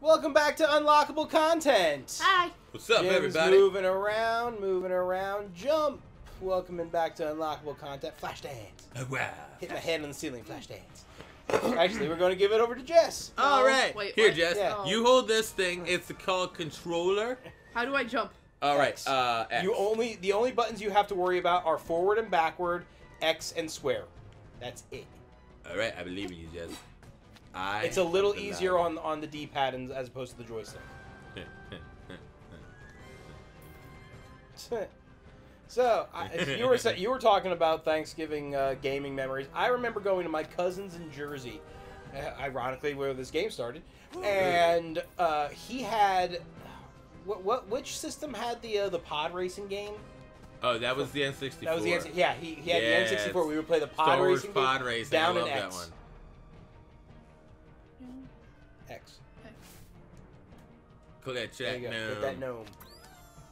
Welcome back to Unlockable Content. Hi. What's up, Jim's everybody? moving around, moving around. Jump. Welcoming back to Unlockable Content. Flash dance. Oh, wow. Hit my head on the ceiling. Flash dance. Actually, we're going to give it over to Jess. All No, right. wait, Here, what? Jess. Yeah. You hold this thing. It's called controller. How do I jump? All right. X. Uh, X. You only the only buttons you have to worry about are forward and backward, X and square. That's it. All right. I believe in you, Jess. I. It's a little easier on on the D-pad and- as opposed to the joystick. So I, you were you were talking about Thanksgiving uh, gaming memories. I remember going to my cousins in Jersey, uh, ironically where this game started, and uh, he had what what which system had the uh, the pod racing game? oh, that was the N64. That was the N- yeah he, he had Yes. the N64. We would play the pod Star Wars racing Pod Racing. down I love in that one. Click that There you go. now. Get that gnome.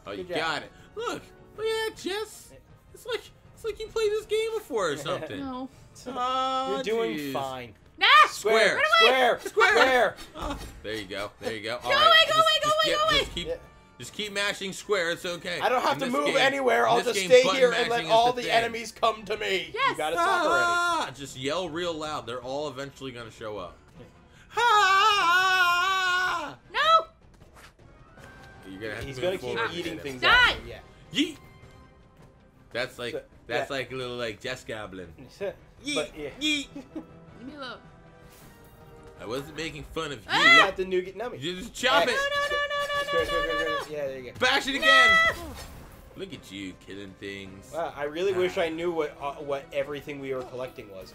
Oh, you job. got it. Look. Look at that, Jess. It's like it's like you played this game before or something. No. Oh, You're doing jeez. fine. Nah! Square, square, Square. square. Oh, there you go. There you go. Go All right. away, go just, away, go just away, get- go away. Just keep, Yeah. just keep mashing square. It's okay. I don't have In to move game- anywhere. I'll just game, stay here and let all the the enemies come to me. You Yes. got to stop already. Ah, just yell real loud. They're all eventually gonna show up. Ah! No! You're gonna have He's to gonna move keep forward eating and things. Die! out. Yeah. Yeet. That's like So- that's yeah. like a little like Jess Goblin. but Yeet. yeah. Yeet. Leave me alone. I wasn't making fun of you. Ah! You got the nougat nummy. You just chop X. it. No, no, no, no, Square, no, square, no, square, no, no. square. Yeah, there you go. Bash it again. Look at you killing things. Wow, I really wish I knew what uh, what everything we were collecting was.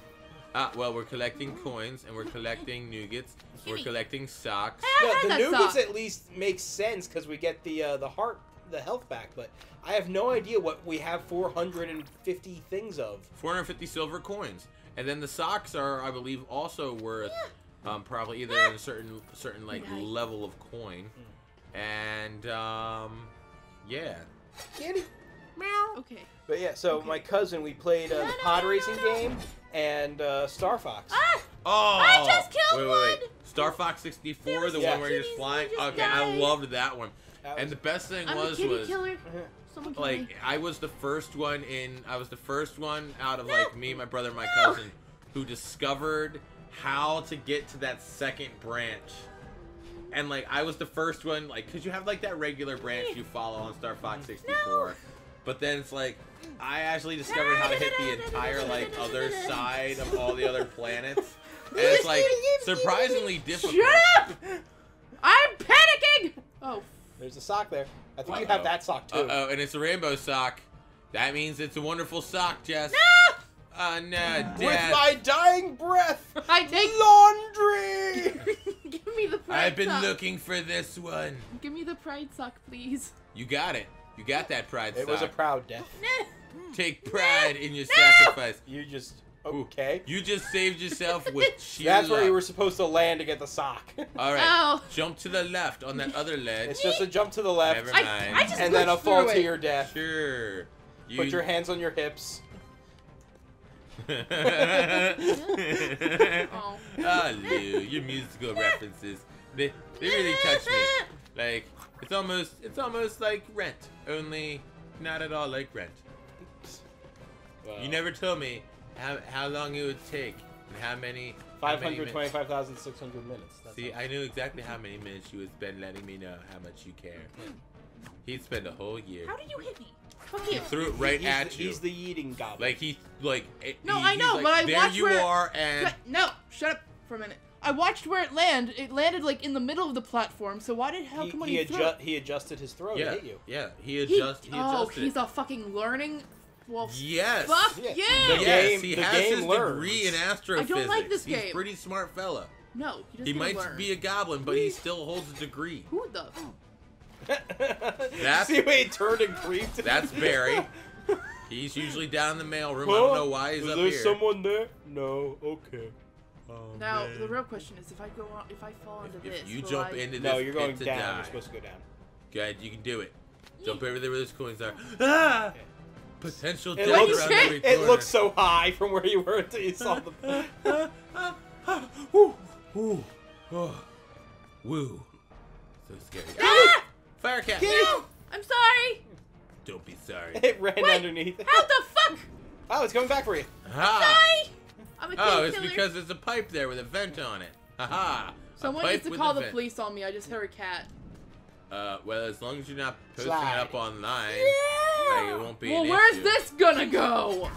Ah, well, we're collecting coins and we're collecting nougats. We're collecting socks. Hey, I No, the that nougats sock. at least makes sense because we get the uh, the heart, the health back. But I have no idea what we have 450 things of. 450 silver coins, and then the socks are, I believe, also worth um, probably either a certain certain like Nice. level of coin, and um, yeah. Kitty. Okay. But yeah, so Okay. my cousin, we played uh, the pod no, no, racing no. game and uh, Star Fox. Ah! Oh! I just killed wait, wait, wait. one! Star Fox 64, the two one where you're just flying. they just Okay, I loved that one. That And the best thing I'm was kitty was killer. Like me. I was the first one in I was the first one out of No. like me, my brother, and my No. cousin who discovered how to get to that second branch. And like I was the first one like cuz you have like that regular branch you follow on Star Fox 64. But then it's like I actually discovered how to hit the entire like other side of all the other planets. And it's like surprisingly difficult. Shut up! I'm panicking! Oh, There's a sock there. I think you Uh-oh. have that sock too. Uh oh, and it's a rainbow sock. That means it's a wonderful sock, Jess. no! Oh no, With Dad. my dying breath, I take. laundry. Give me the pride I've been sock. looking for this one. Give me the pride sock, please. You got it. You got that pride it was a proud death. Take pride in your sacrifice. You just Ooh, okay. You just saved yourself with sheer That's where you were supposed to land to get the sock. All right. Oh. Jump to the left on that other ledge. it's just a jump to the left, Never mind. I just and then a fall through to your death. Sure. You... Put your hands on your hips. Oh. oh, Lou, your musical references. They, they really touch me. Like, it's almost, it's almost like Rent, only not at all like Rent. You never told me how, how long it would take and how many. how Five many hundred min- twenty-five thousand six hundred minutes. See. I knew exactly how many minutes you would spend letting me know how much you care. He'd spend a whole year. How did you hit me? Fuck you. Threw it right he's at the, you. He's the eating goblin. Like he, like. No, he- I know, like, but I there watched you where- are, and no, shut up for a minute. I watched where it landed. It landed like in the middle of the platform. So why did how he, come when he, he, adju- it? he adjusted his throw yeah, to hit you. yeah, he He- adjust, he oh, adjusted. he's a fucking learning. Well, yes. fuck Yeah. yeah. The Yes, game- he the has game his learns. degree in astrophysics. I don't like this He's game. a pretty smart fella. No, he doesn't He might learn. be a goblin, but he still holds a degree. Who the? See the way he turned and creeped? That's Barry. He's usually down in the mailroom. I Huh? don't know why he's Is up there here. someone there? No. Okay. Oh, Now man. the real question is, if I go on, if I fall into If, this, if you will jump I... into this No, you're going to down. die. You're supposed to go down. Good, you can do it. Jump over there where those coins are. Ah! Potential It death looks, around every it looks so high from where you were until you saw the. Woo. Woo. Oh. Woo. so scary. Ah! Fire cat. No! I'm sorry. Don't be sorry. It ran Wait, underneath. How the fuck? Oh, it's coming back for you. Ha! Sorry. I'm a Oh, it's killer. because there's a pipe there with a vent on it. Haha. Someone needs to call the vent. police on me. I just heard a cat. Uh, well, as long as you're not posting Slide. it up online, like, it won't be Well, an where's issue. this gonna go?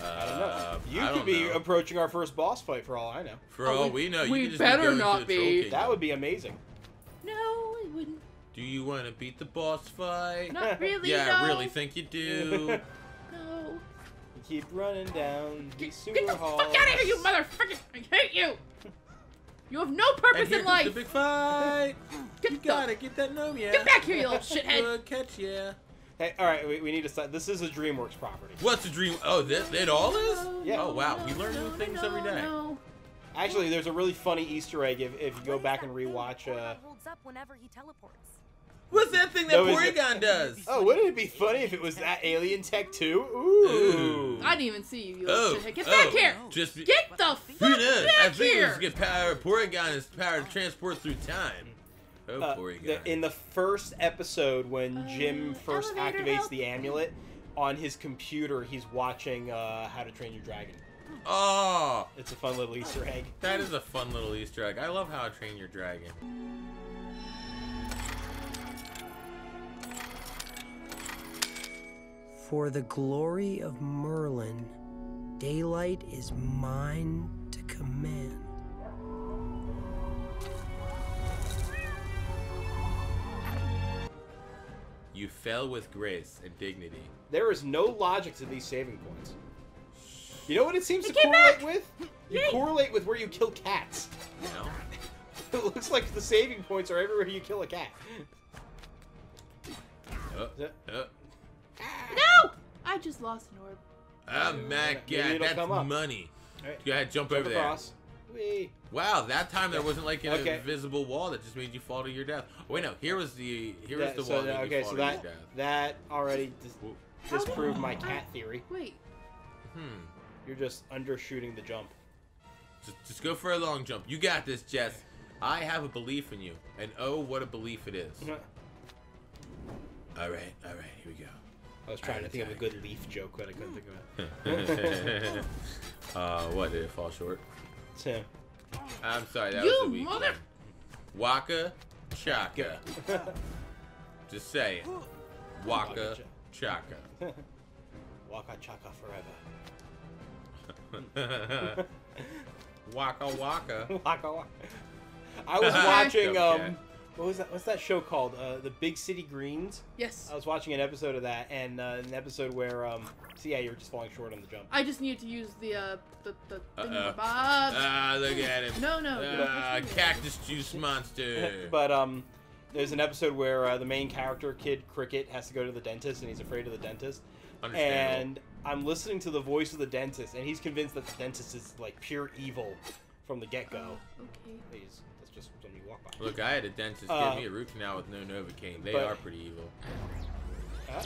Uh, I don't know. You I could be know. approaching our first boss fight for all I know. For Oh, all we- we know, we you just better be going not be. That would be amazing. No, it wouldn't. Do you want to beat the boss fight? Not really. yeah, no. I really think you do. No. Keep running down these sewer Get the halls. fuck out of here, you motherfucker! I hate you. You have no and purpose here in comes life. the big fight. Get You the- gotta get that gnome, yeah. Get back here, you little shithead. Good catch, yeah. Hey, all right, we, we need to start. This is a DreamWorks property. What's a dream? Oh, this it all is? Yeah. Oh wow, we learn new things every day. Actually, there's a really funny Easter egg if, if you go back and thing rewatch. Uh, holds up whenever he teleports? What's that thing that No, is it- Porygon does? oh, wouldn't it be funny if it was that alien tech too? Ooh. Ooh. I didn't even see you, you Oh, little shithead. Get oh, back here! Just Get the fuck who knows? I back think here! it's get power. Porygon is power to transport through time. Oh, Uh, Porygon. the, in the first episode, when Jim Uh, first activates help. the amulet, on his computer, he's watching uh, How to Train Your Dragon. oh, It's a fun little Easter egg. that is a fun little Easter egg. I love how I train your dragon. For the glory of Merlin, daylight is mine to command. You fell with grace and dignity. There is no logic to these saving points. You know what it seems They to correlate back! with? You Yay! correlate with where you kill cats. You know? It looks like the saving points are everywhere you kill a cat. Oh, oh. No! I just lost an orb. Oh my Maybe god, that's money. Alright, Go ahead, jump, jump over there. across. Whee. Wow, that time there wasn't like an Okay. invisible wall that just made you fall to your death. Oh, wait, no, here was the here was the so wall that- that made you okay, fall so to that your death. that already dis- How disproved my cat theory. Wait. Hmm. You're just undershooting the jump. Just, just go for a long jump. You got this, Jess. I have a belief in you, and oh, what a belief it is. All right, all right, here we go. I was trying to think of a good leaf joke, but I couldn't think of it. uh, what did it fall short? It's him. I'm sorry, that You was a weak mother- one. Waka Chaka. Just say it. Waka Chaka. Waka chaka forever. waka Waka. Waka waka. I was watching Okay. um, what was that? What's that show called? Uh, the Big City Greens. Yes. I was watching an episode of that, and uh, an episode where um, so yeah, you're just falling short on the jump. I just needed to use the uh the the Uh-oh. Ah, look at him. No, no, Ah, cactus juice monster. but um, there's an episode where uh, the main character, Kid Cricket, has to go to the dentist, and he's afraid of the dentist. Understandable. And I'm listening to the voice of the dentist, and he's convinced that the dentist is like pure evil from the get go. Okay. He's that's just something you walk by. Look, I had a dentist Uh, give me a root canal with no Novocaine. They but- are pretty evil. Huh?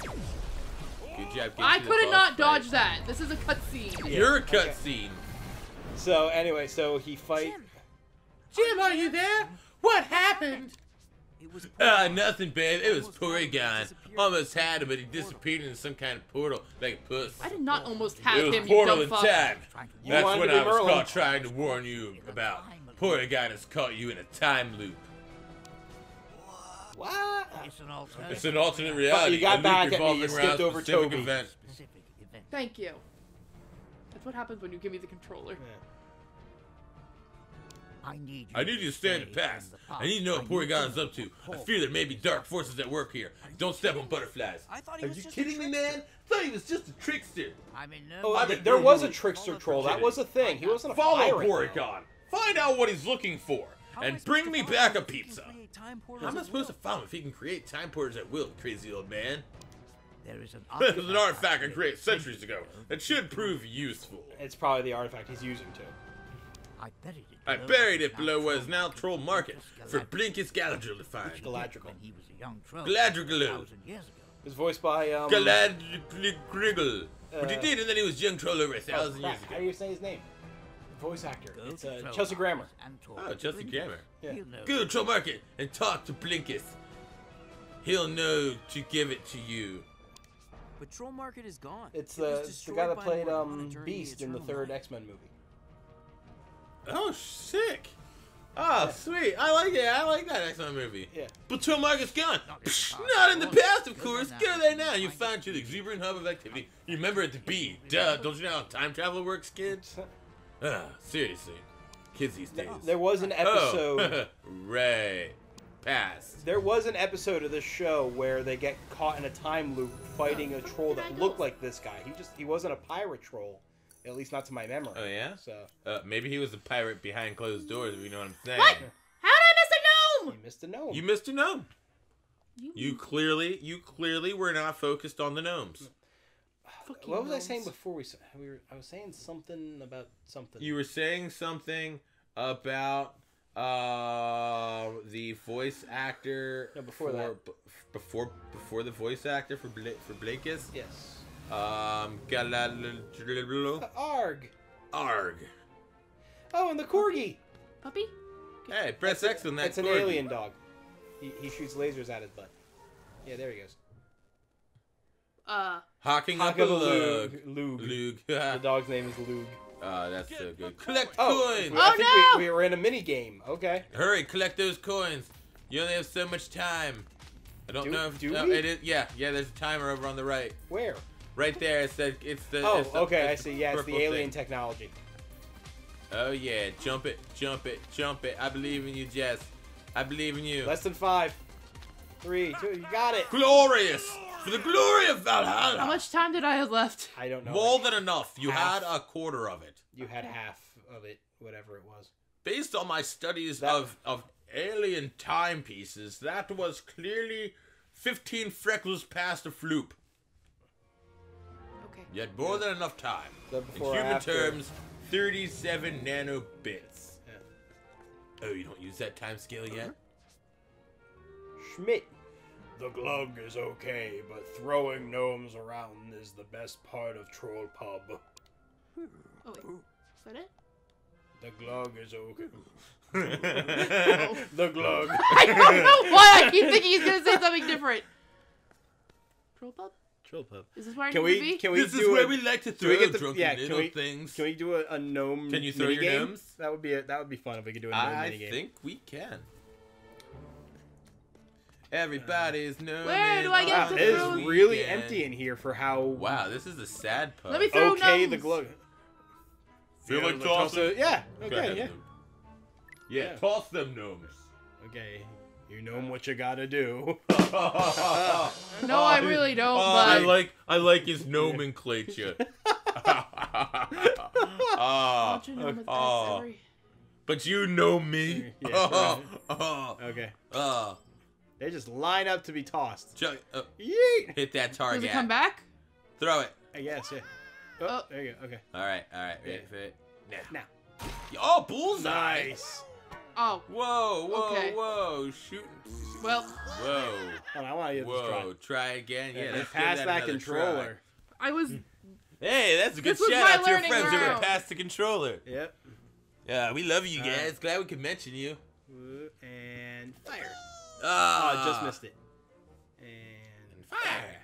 Good job. I could have not fight. dodged that. This is a cutscene. Yeah, You're a okay. cutscene. So anyway, so he fight. Jim, Jim, are you there? What happened? It was Ah, nothing, babe. It was Almost had him, Porygon. disappeared. Almost had him, but he disappeared into some kind of portal like a puss. I did not almost have It was him, you portal dumb in fuck. time. trying to You That's wanted when I was Merlin. caught trying to warn you about Porygon has caught you in a time loop. What? It's an alternative. It's an alternate reality. you got a loop back at me, you around skipped a over specific Toby. Event. specific event. Thank you. That's what happens when you give me the controller. I need you. I need you to stand stay the pass. in the I need to know what I need Porygon's up to. to I fear there may be dark forces at work here. Don't step on butterflies. I thought he Are was you just kidding me, man? I thought he was just a trickster. I'm in no Oh, I'm th- a there was a trickster troll. That was a thing. He wasn't a Follow pirate. Porygon. Find out what he's looking for. How am I And bring me back a him if he can pizza. How am I supposed to find him if he can create time portals at will, crazy old man? There is an There's an artifact I created centuries ago centuries that should prove useful. It's probably the artifact he's using too. I buried it. I below buried it below what is now Troll Market for Galadriel, Blinkous Galadrigal to find. he Galadriel. When he was a young troll. Galadriel. A thousand years ago. It was voiced by um. Galadriel. But he Uh, did, and then he was young troll over a oh, thousand crap, years How do you say his name? Voice actor. Go It's to uh, Kelsey Grammer. Islands and talk Oh, Chelsea Bringus. Grammer. Yeah. Go to Troll Market and talk to Blinkous. He'll know to give it to you. But Troll Market is gone. It's It was the, it's the guy that played Mort on a um, Beast in the third. X Men movie. Oh, sick. Oh, sweet. I like it. I like that X-Men movie. Yeah. But Troll Market's gone. Not in the Psh, past, Not in the of course. past, of Go course. there Go now. there now. You Find found you the exuberant hub of activity. You remember it to be. Duh. Don't you know how time travel works, kids? Ah, seriously. Kids these days. There was an episode. Oh. right. Past. There was an episode of this show where they get caught in a time loop fighting a troll that looked like this guy. He just he wasn't a pirate troll, at least not to my memory. Oh, yeah? So Uh, maybe he was a pirate behind closed doors, if you know what I'm saying. What? How did I miss a gnome? you missed a gnome. You missed a gnome. You clearly, you clearly were not focused on the gnomes. Fucking what was I saying before we? s- We were. I was saying something about something. You were saying something about uh the voice actor No, before for, that. b- before before the voice actor for Bla- for Blakis. Yes. Um, Galal- Uh, Arg. Arg. Oh, and the corgi. Puppy? Hey, press X on that. It's an alien dog. He, he shoots lasers at his butt. Yeah, there he goes. Uh, Hawking up a Lug. lug. Lug. Lug. The dog's name is Lug. Oh, that's so good. Collect Oh, coins. I Oh, think no! we, we were in a mini game. Okay. Hurry, collect those coins. You only have so much time. I don't Do- know if do no, we? it is. Yeah, yeah. There's a timer over on the right. Where? Right there. It said it's the. Oh, it's the- okay. I see. Yeah, it's the alien thing. technology. Oh yeah, jump it, jump it, jump it. I believe in you, Jess. I believe in you. Less than five. Three, two. You got it. Glorious for the glory of Valhalla. how much time did I have left? I don't know. More than enough. You Half. had a quarter of it. You had half of it, whatever it was. Based on my studies That- of of alien timepieces, that was clearly 15 freckles past a floop. Okay. You had more than enough time. In human after. terms, 37 nanobits. Yeah. Oh, you don't use that time scale yet? Uh-huh. Schmidt. The glug is okay, but throwing gnomes around is the best part of Troll Pub. Hmm. Oh, wait. Is that it? The glug is okay. The glug. I don't know why I keep thinking he's gonna say something different. Troll Pub? Troll pub. Is this where I Can need to we? be? Can we This do is where a, we like to throw the- drunken yeah, can little we- things. Can we do a, a gnome? Can you throw your minigame? gnomes? That would be a, that would be fun if we could do a gnome mini game. I think we can. Everybody's known. Where do I get Wow, to it is throw- really Weekend. empty in here for how Wow, this is a sad pub. Let me throw okay gnomes. the glug. Feel Yeah, like the tossing? toss- Yeah. Okay. Yeah. Yeah, Yeah. toss them gnomes. Okay. You know what you gotta do. No, I really don't, Oh, I like I like his nomenclature. Ah, Don't you know with ah. oh. but you know me. Yeah, oh, right. oh, Okay. Ah. Oh. They just line up to be tossed. Chuck, uh, Yeet. hit that target. Does target. it come back? Throw it. I guess. Yeah. Oh, Oh. there you go. Okay. All right, all right. Ready Yeah. for it? Now. Now. Oh, bullseye. Nice. Oh, Whoa, whoa, Okay. whoa! Shoot. well, Whoa, Hold on, I want to get this try. whoa! Try again. Yeah, Yeah, let's pass that that another controller. I was. Hey, that's a good This was shout out to your learning friends who ever ground. passed the controller. Yep. Yeah, we love you guys. right. Glad we could mention you. And fire. Ah, Oh, I just missed it. And Fire.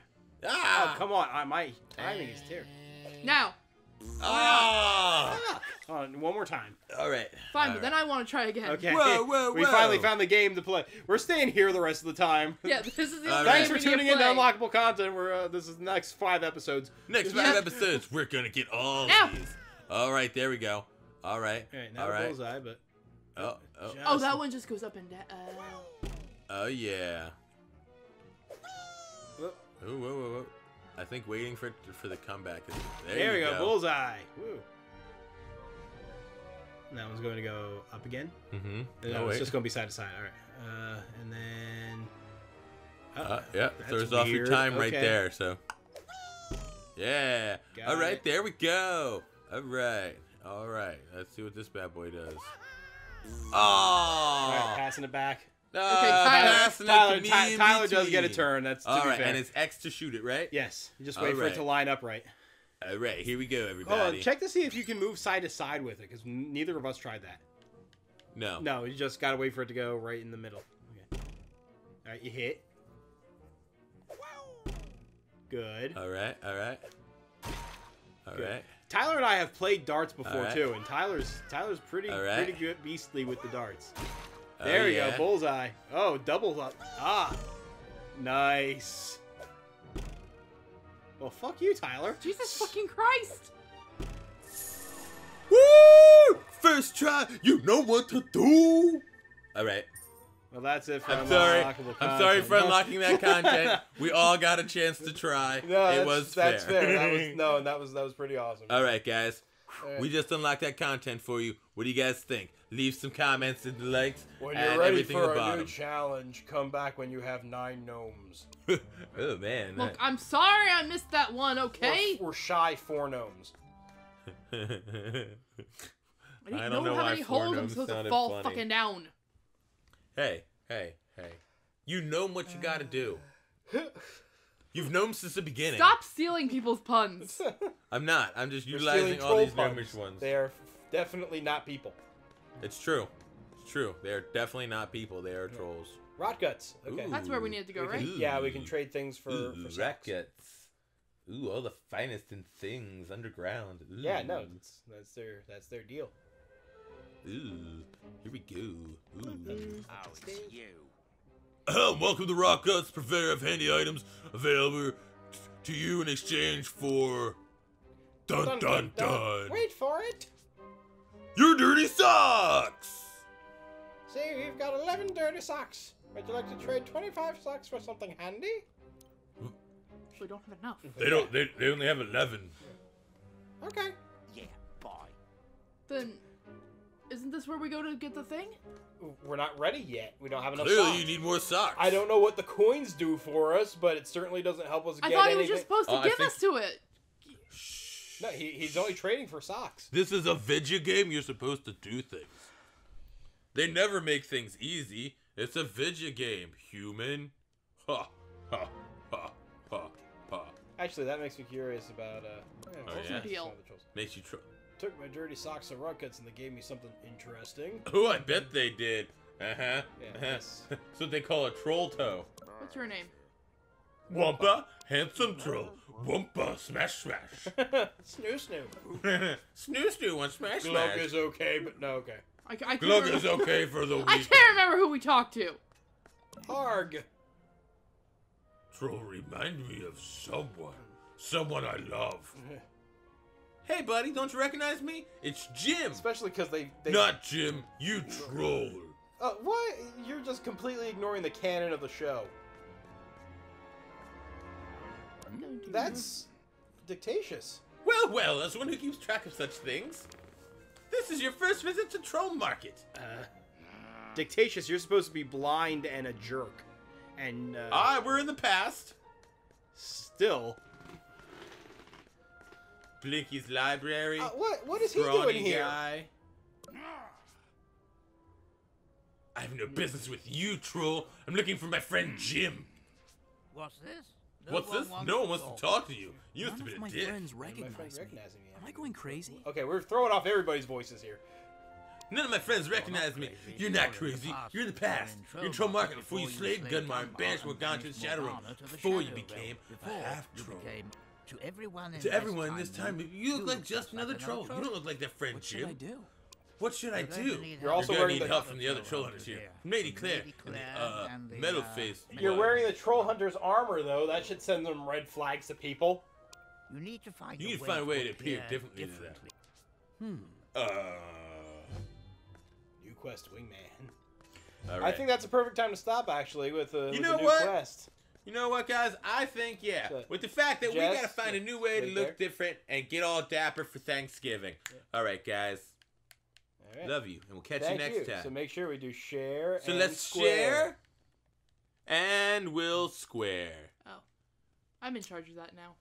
Oh, Ah, come on. I, my timing is terrible. Now, Ah. Hold on, one more time. All right. fine, All but then. I want to try again. Okay. Whoa, whoa, whoa. We finally found the game to play. We're staying here the rest of the time. Yeah, this is the only right. Thanks for tuning in to. Unlockable Content. We're uh, this is the next five episodes. Next Yeah. five episodes, we're gonna get all Now. of these. All right, there we go. All right. All right, now all right. bullseye, but Oh, oh, Oh, that one just goes up and down. Uh, oh, yeah. Whoop. Whoa, whoa, whoa, whoa. I think waiting for for the comeback is. There, there, you we go. Bullseye. Woo. And that one's going to go up again. Mm-hmm. No, No, it's just going to be side to side. All right. Uh, and then. Oh, Uh, yeah, throws off your weird. time right there. So. Yeah. Got all right, it. there we go. All right. All right. Let's see what this bad boy does. Oh. All right, passing it back. No, uh, Tyler. passing it Tyler, to Ty- me Tyler does get a turn. That's to All be right, fair. and it's X to shoot it, right? yes, you just All wait for it to line up right. All right, here we go, everybody. Oh, everybody. check to see if you can move side to side with it, because neither of us tried that. No. No, you just gotta wait for it to go right in the middle. Okay. All right, you hit. Good. All right. All right. All right. Good. Tyler and I have played darts before Alright. too, and Tyler's Tyler's pretty Alright. pretty good beastly with the darts. Oh, There you yeah. go, bullseye. Oh, double up. Ah, nice. Well, fuck you, Tyler. Jesus fucking Christ! Woo! First try. You know what to do. All right. Well, that's it for I'm sorry. I'm sorry for unlocking that content. We all got a chance to try. No, it that's, was that's fair. fair. That was no, that was that was pretty awesome. all right, guys. Alright. We just unlocked that content for you. What do you guys think? Leave some comments in the likes when and you're ready everything for at the a new challenge, come back when you have nine gnomes. oh man. Look, I'm sorry I missed that one, okay? We're, we're shy four gnomes. I didn't I don't know how many four holes I'm gnomes supposed to fall funny. fucking down. hey, hey, hey. You know what you gotta do. You've known since the beginning. Stop stealing people's puns. I'm not. I'm just We're utilizing all these puns. gnomish ones. They are definitely not people. It's true. It's true. They are definitely not people. They are trolls. Rot guts. Okay. Ooh. That's where we needed to go, We can- right? Yeah, we can trade things for Ooh, for sex. rackets. Ooh, all the finest in things underground. Ooh. Yeah, no, that's, that's their that's their deal. Ooh, here we go. Ooh. Oh, it's you. Welcome to Rock Guts, purveyor of handy items available t- to you in exchange for. Dun dun dun! Wait for it. Your dirty socks! See, we've got 11 dirty socks. Would you like to trade 25 socks for something handy? We don't have enough. They don't. They, they only have eleven. Okay. Yeah, bye. Then, isn't this where we go to get the thing? We're not ready yet. We don't have enough Clearly, socks. you need more socks. I don't know what the coins do for us, but it certainly doesn't help us get anything. I get thought he was anything. just supposed to uh, I give think- us to it. No, he, he's only trading for socks. This is a video game. You're supposed to do things. They never make things easy. It's a video game, human. Ha ha ha ha ha. Actually, that makes me curious about. Uh, yeah, Oh, what's yeah? the Deal. the? Makes you tr- Took my dirty socks to Ruckets and they gave me something interesting. Oh, I bet they did. Uh huh. Yeah, uh-huh. that's- That's what they call a troll toe. What's your name? Wumpa, handsome troll. Wumpa, smash smash. snoo snoo. snoo snoo on smash Glug smash. is okay, but no okay. I, I can't Glug remember- is okay for the week. I can't remember who we talked to. Harg. Troll remind me of someone. Someone I love. hey, buddy, don't you recognize me? It's Jim. Especially because they, they. Not Jim, you troll. Uh, what? You're just completely ignoring the canon of the show. That's dictatious. Well, well, as one who keeps track of such things, this is your first visit to Troll Market. Uh, dictatious. You're supposed to be blind and a jerk, and uh, Ah, we're in the past. still. Blinky's library. Uh, what? What is he doing here? guy. I have no business with you, troll. I'm looking for my friend Jim. What's this? No What's this? No one wants to talk to you. You must None have of been a my dick. friends My friend recognize me. me. Am I going crazy? Okay, we're throwing off everybody's voices here. None of my friends recognize me. You're not crazy. You're in the past. You're You're in Troll Market before you slayed Gunmar and banished Morgana to the Shadow Realm. Before you became a half you troll. became to everyone in To everyone this this time, you look like just another troll. You don't look like their friend What should I do? What should I do? You're also You're gonna wearing need the- help from the other troll hunters here. From Lady Claire and the uh, metal face. You're wearing the troll hunter's armor, though. That should send them red flags to people. You need to find. You a need to find a way to appear appear differently to them. differently. Uh. New quest, wingman. All I think that's a perfect time to stop, actually, with, uh, with know the new what? quest. You know what, guys? I think yeah. So, With the fact that we gotta find a new way to look there. different and get all dapper for Thanksgiving. All right, guys. All right. Love you, and we'll catch Thank you next time. So make sure we do share. So and let's square. share, and we'll square. Oh, I'm in charge of that now.